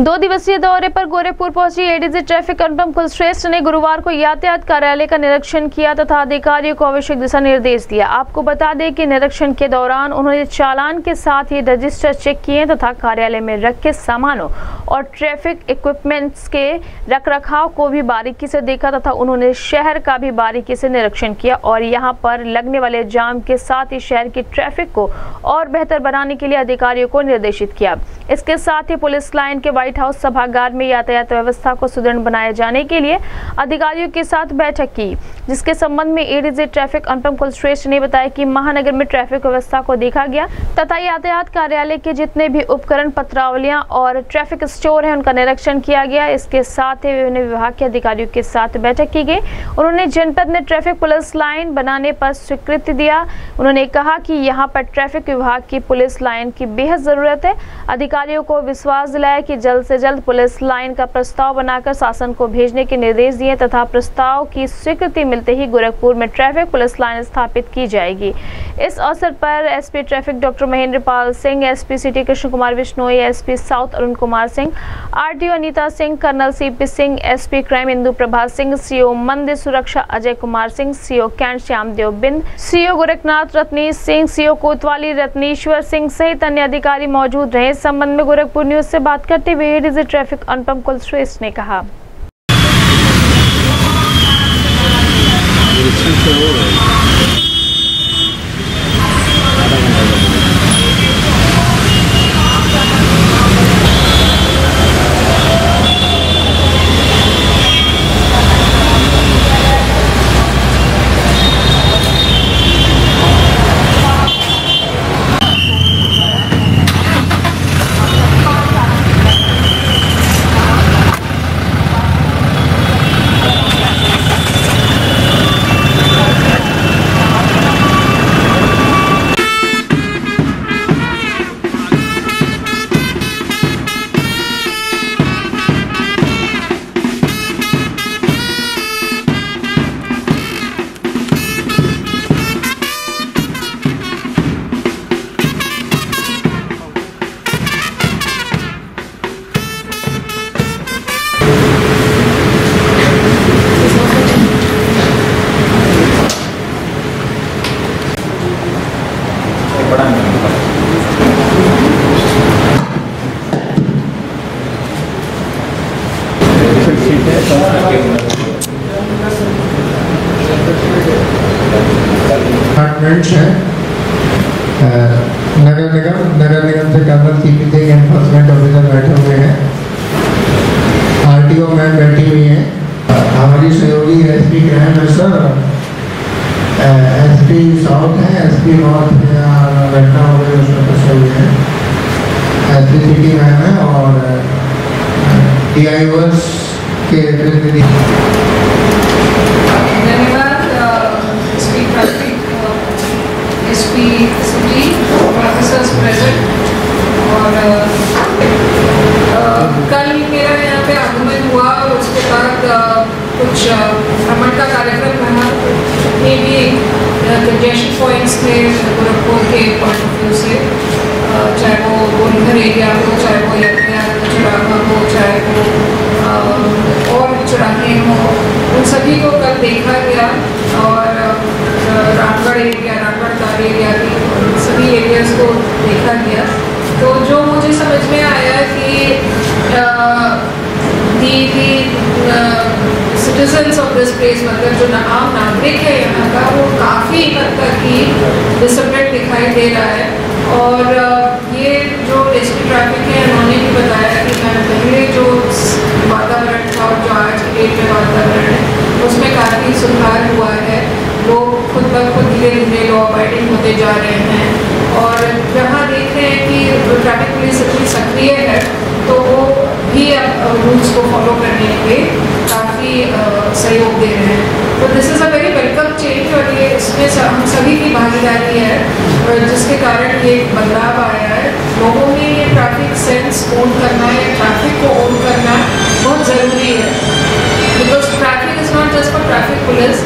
दो दिवसीय दौरे पर गोरखपुर पहुँची एडीजी ट्रैफ़िक अनुपम कुलश्रेष्ठ ने गुरुवार को यातायात कार्यालय का निरीक्षण किया तथा अधिकारियों को आवश्यक दिशा निर्देश दिया। आपको बता दें कि निरीक्षण के दौरान उन्होंने चालान के साथ ही रजिस्टर चेक किए तथा कार्यालय में रखे सामानों और ट्रैफ़िक इक्विपमेंट्स के रखरखाव को भी बारीकी से देखा तथा उन्होंने शहर का भी बारीकी से निरीक्षण किया और यहाँ पर लगने वाले जाम के साथ ही शहर की ट्रैफ़िक को और बेहतर बनाने के लिए अधिकारियों को निर्देशित किया। इसके साथ ही पुलिस लाइन के व्हाइट हाउस सभागार में यातायात व्यवस्था को सुदृढ़ बनाए जाने के लिए अधिकारियों के साथ बैठक की, जिसके संबंध में एडीजी ट्रैफ़िक अनुपम कुलश्रेष्ठ ने बताया कि महानगर में ट्रैफ़िक व्यवस्था को देखा गया तथा यातायात कार्यालय के जितने भी उपकरण, पत्रावलियाँ और ट्रैफ़िक स्टोर है, उनका निरीक्षण किया गया। इसके साथ ही विभिन्न विभाग के अधिकारियों के साथ बैठक की गई। उन्होंने जनपद में ट्रैफ़िक पुलिस लाइन बनाने पर स्वीकृति दिया। उन्होंने कहा कि यहाँ पर ट्रैफ़िक विभाग की पुलिस लाइन की बेहद ज़रूरत है। अधिकारियों को विश्वास दिलाया कि जल्द से जल्द पुलिस लाइन का प्रस्ताव बनाकर शासन को भेजने के निर्देश दिए तथा प्रस्ताव की स्वीकृति मिलते ही गोरखपुर में ट्रैफ़िक पुलिस लाइन स्थापित की जाएगी। इस अवसर पर SP traffic doctor Mahendra Pal Singh, SP city Krishna Kumar Bishnoi SP south Arun Kumar Singh, RTO Anita Singh, colonel CP Singh, SP crime Indu Prabha Singh, CO मंदिर सुरक्षा Ajay Kumar Singh, CO cantt Shyam Dev Bind, CO Gorakhnath Ratnish Singh, CO Kotwali Ratneshwar Singh सहित अन्य अधिकारी मौजूद रहे। इस संबंध में गोरखपुर न्यूज़ से बात करते हुए एडीजी ट्रैफ़िक अनुपम कुल श्रेष्ठ ने कहा डिपार्टमेंट्स हैं नगर निगम नगर निगम से colonel CP Singh enforcement officer बैठे हुए हैं। आरटीओ मैम बैठी हुई हैं। हमारी सहयोगी एस पी है सर एस पी साउथ है, एसपी नॉर्थ घटना वगैरह उसमें तो सही है। एसपी सिटी मैम है और डी आई के प्रतिनिधि धन्यवाद SP traffic SP city officers present और अ, अ, कल मेरा यहाँ पे आगमन हुआ और उसके बाद अ, कुछ अ, भ्रमण का कार्यक्रम रहा जितने भी कंजेशन पॉइंट्स थे गोरखपुर के पॉइंट ऑफ़ व्यू से अ, चाहे वो गोलघर एरिया हो चाहे वो यातायात चौराहा हो चाहे वो और चौराहे हों, उन सभी को कल देखा गया और रामगढ़ एरिया रामगढ़ तार एरिया की सभी एरियाज़ को देखा गया। तो जो मुझे समझ में आया कि the the citizens of this place मतलब जो ना- आम नागरिक है यहाँ का, वो काफ़ी हद तक ही डिसिप्लिन दिखाई दे रहा है। और जो एसपी ट्रैफ़िक है, उन्होंने भी बताया कि मैं पहले जो वातावरण था और जो आज की डेट में वातावरण है, उसमें काफ़ी सुधार हुआ है। लोग खुद ब खुद धीरे धीरे लॉ अबाइडिंग होते जा रहे हैं। और जहाँ देख रहे हैं कि ट्रैफ़िक पुलिस इतनी सक्रिय है तो वो भी अब रूल्स को फॉलो करने के काफ़ी सहयोग दे रहे हैं। तो this is a very welcome change और ये इसमें हम सभी की भागीदारी है। जिसके कारण ये बदलाव आया ट्रैफ़िक सेंस ओन करना है या ट्रैफ़िक को ओन करना बहुत ज़रूरी है। Because traffic is not just for traffic police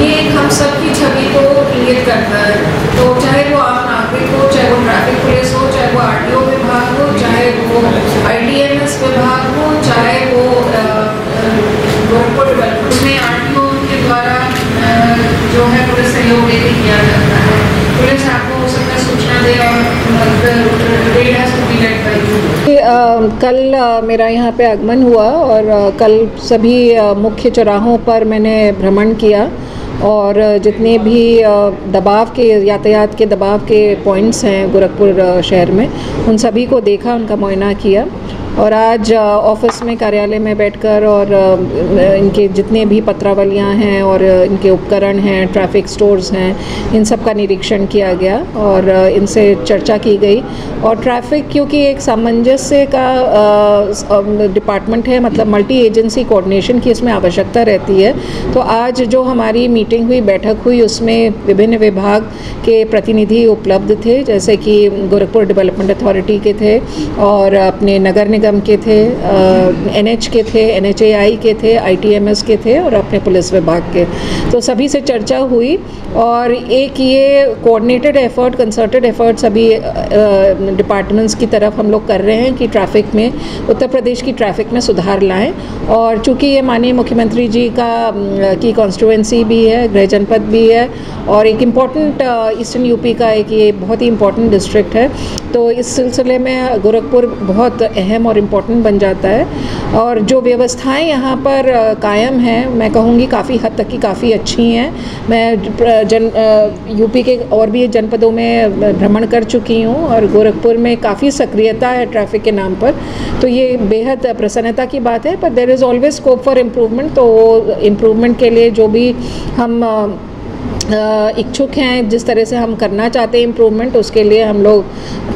ये एक हम सब की छवि को क्लियर करता है। तो चाहे वो आम नागरिक हो, चाहे वो ट्रैफ़िक पुलिस हो, चाहे वो आर विभाग हो, चाहे वो आई विभाग हो, चाहे वो रोड उसमें आर के द्वारा जो है पुलिस सहयोग लेके किया जाता है। पुलिस आपको हो सकता है सूचना दे और रेड कल मेरा यहाँ पे आगमन हुआ और कल सभी मुख्य चौराहों पर मैंने भ्रमण किया और जितने भी दबाव के, यातायात के दबाव के पॉइंट्स हैं गोरखपुर शहर में, उन सभी को देखा, उनका मुआयना किया। और आज ऑफ़िस में, कार्यालय में बैठकर और इनके जितने भी पत्रावलियाँ हैं और इनके उपकरण हैं ट्रैफ़िक स्टोर्स हैं, इन सब का निरीक्षण किया गया और इनसे चर्चा की गई। और ट्रैफ़िक क्योंकि एक सामंजस्य का डिपार्टमेंट है मतलब मल्टी एजेंसी कोऑर्डिनेशन की इसमें आवश्यकता रहती है। तो आज जो हमारी मीटिंग हुई, बैठक हुई, उसमें विभिन्न विभाग के प्रतिनिधि उपलब्ध थे, जैसे कि गोरखपुर डेवलपमेंट अथॉरिटी के थे और अपने नगर निगम निगम के थे एन एच के थे एन एच ए आई के थे आई टी एम एस के थे और अपने पुलिस विभाग के। तो सभी से चर्चा हुई और एक ये कोऑर्डिनेटेड एफर्ट कंसर्टेड एफर्ट सभी डिपार्टमेंट्स की तरफ़ हम लोग कर रहे हैं कि ट्रैफ़िक में, उत्तर प्रदेश की ट्रैफ़िक में सुधार लाएँ। और चूँकि ये माननीय मुख्यमंत्री जी का की कॉन्स्टिट्यूंसी भी है, गृह जनपद भी है और एक इंपॉर्टेंट ईस्टर्न यूपी का एक ये बहुत ही इंपॉर्टेंट डिस्ट्रिक्ट है तो इस सिलसिले में गोरखपुर बहुत अहम और इंपॉर्टेंट बन जाता है। और जो व्यवस्थाएँ यहाँ पर कायम हैं, मैं कहूँगी काफ़ी हद तक की काफ़ी अच्छी हैं। मैं जन यूपी के और भी जनपदों में भ्रमण कर चुकी हूँ और गोरखपुर में काफ़ी सक्रियता है ट्रैफ़िक के नाम पर। तो ये बेहद प्रसन्नता की बात है पर there is always scope for improvement तो इम्प्रूवमेंट के लिए जो भी हम इच्छुक हैं, जिस तरह से हम करना चाहते हैं इम्प्रूवमेंट उसके लिए हम लोग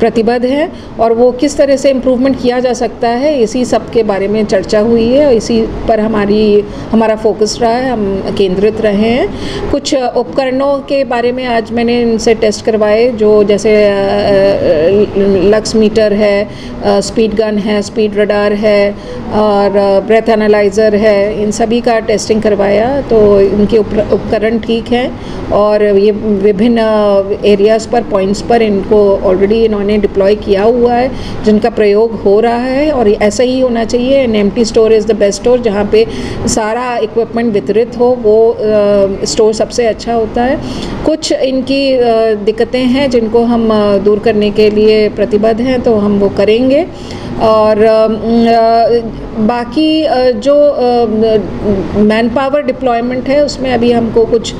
प्रतिबद्ध हैं और वो किस तरह से इम्प्रूवमेंट किया जा सकता है, इसी सब के बारे में चर्चा हुई है और इसी पर हमारी, हमारा फोकस रहा है, हम केंद्रित रहे हैं। कुछ उपकरणों के बारे में आज मैंने इनसे टेस्ट करवाए, जो जैसे लक्स मीटर है स्पीड गन है स्पीड रडार है और ब्रेथ एनालाइज़र है, इन सभी का टेस्टिंग करवाया तो इनके उपकरण ठीक हैं। और ये विभिन्न एरियाज़ पर पॉइंट्स पर इनको ऑलरेडी इन्होंने डिप्लॉय किया हुआ है, जिनका प्रयोग हो रहा है और ऐसा ही होना चाहिए। N M store is the best store जहाँ पे सारा इक्विपमेंट वितरित हो, वो स्टोर सबसे अच्छा होता है। कुछ इनकी दिक्कतें हैं जिनको हम दूर करने के लिए प्रतिबद्ध हैं तो हम वो करेंगे। और बाकी जो मैन पावर डिप्लॉयमेंट है, उसमें अभी हमको कुछ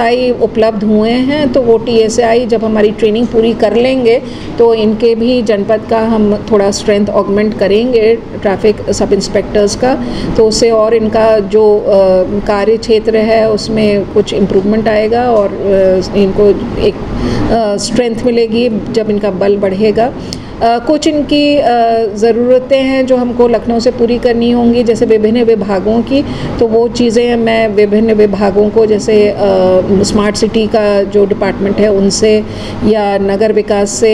टीएसआई उपलब्ध हुए हैं तो वो टीएसआई जब हमारी ट्रेनिंग पूरी कर लेंगे तो इनके भी जनपद का हम थोड़ा स्ट्रेंथ ऑगमेंट करेंगे ट्रैफ़िक सब इंस्पेक्टर्स का तो उससे और इनका जो कार्य क्षेत्र है, उसमें कुछ इम्प्रूवमेंट आएगा और इनको एक स्ट्रेंथ मिलेगी जब इनका बल बढ़ेगा। कुछ की ज़रूरतें हैं जो हमको लखनऊ से पूरी करनी होंगी, जैसे विभिन्न विभागों की तो वो चीज़ें मैं विभिन्न विभागों को, जैसे स्मार्ट सिटी का जो डिपार्टमेंट है उनसे या नगर विकास से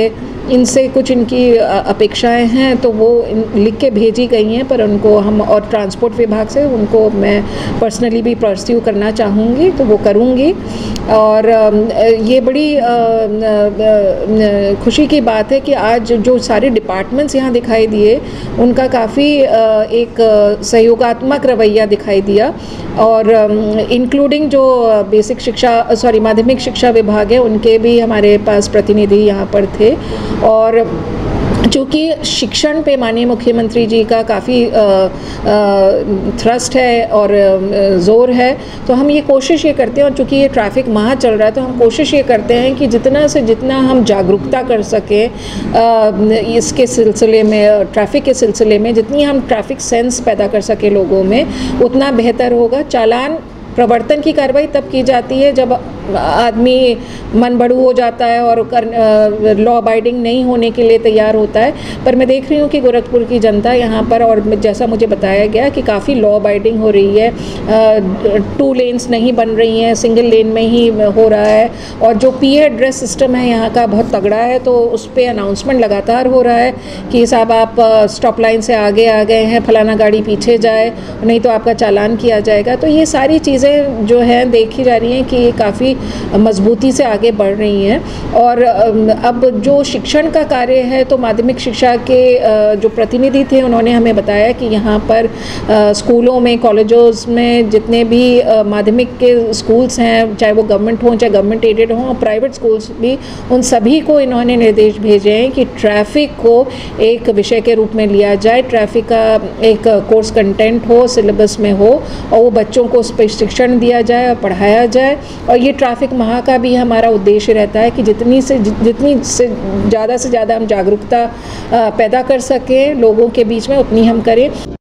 इनसे कुछ इनकी अपेक्षाएँ हैं तो वो लिख के भेजी गई हैं, पर उनको हम और ट्रांसपोर्ट विभाग से उनको मैं पर्सनली भी परस्यू करना चाहूँगी तो वो करूँगी। और ये बड़ी खुशी की बात है कि आज जो सारे डिपार्टमेंट्स यहाँ दिखाई दिए, उनका काफ़ी एक सहयोगात्मक रवैया दिखाई दिया। और इंक्लूडिंग जो बेसिक शिक्षा सॉरी माध्यमिक शिक्षा विभाग है, उनके भी हमारे पास प्रतिनिधि यहाँ पर थे। और चूँकि शिक्षण पे माननीय मुख्यमंत्री जी का काफ़ी थ्रस्ट है और ज़ोर है तो हम ये कोशिश ये करते हैं और चूँकि ये ट्रैफ़िक माह चल रहा है तो हम कोशिश ये करते हैं कि जितना से जितना हम जागरूकता कर सकें इसके सिलसिले में ट्रैफ़िक के सिलसिले में, जितनी हम ट्रैफ़िक सेंस पैदा कर सकें लोगों में, उतना बेहतर होगा। चालान प्रवर्तन की कार्रवाई तब की जाती है जब आदमी मन बड़ू हो जाता है और लॉ अबाइडिंग नहीं होने के लिए तैयार होता है। पर मैं देख रही हूँ कि गोरखपुर की जनता यहाँ पर और जैसा मुझे बताया गया कि काफ़ी लॉ अबाइडिंग हो रही है। टू लेन्स नहीं बन रही हैं सिंगल लेन में ही हो रहा है। और जो पी एड्रेस सिस्टम है यहाँ का बहुत तगड़ा है तो उस पर अनाउंसमेंट लगातार हो रहा है कि साहब आप स्टॉप लाइन से आगे आ गए हैं, फलाना गाड़ी पीछे जाए, नहीं तो आपका चालान किया जाएगा। तो ये सारी चीज़ें जो हैं, देखी जा रही हैं कि ये मजबूती से आगे बढ़ रही हैं। और अब जो शिक्षण का कार्य है तो माध्यमिक शिक्षा के जो प्रतिनिधि थे, उन्होंने हमें बताया कि यहाँ पर स्कूलों में, कॉलेजों में जितने भी माध्यमिक के स्कूल्स हैं, चाहे वो गवर्नमेंट हों, चाहे गवर्नमेंट एडेड हों प्राइवेट स्कूल्स भी, उन सभी को इन्होंने निर्देश भेजे हैं कि ट्रैफ़िक को एक विषय के रूप में लिया जाए। ट्रैफ़िक का एक कोर्स कंटेंट हो, सिलेबस में हो, और वो बच्चों को उस पर शिक्षण दिया जाए और पढ़ाया जाए। और ये ट्रैफ़िक माह का भी हमारा उद्देश्य रहता है कि जितनी से जितनी से ज़्यादा से ज़्यादा हम जागरूकता पैदा कर सकें, लोगों के बीच में उतनी हम करें।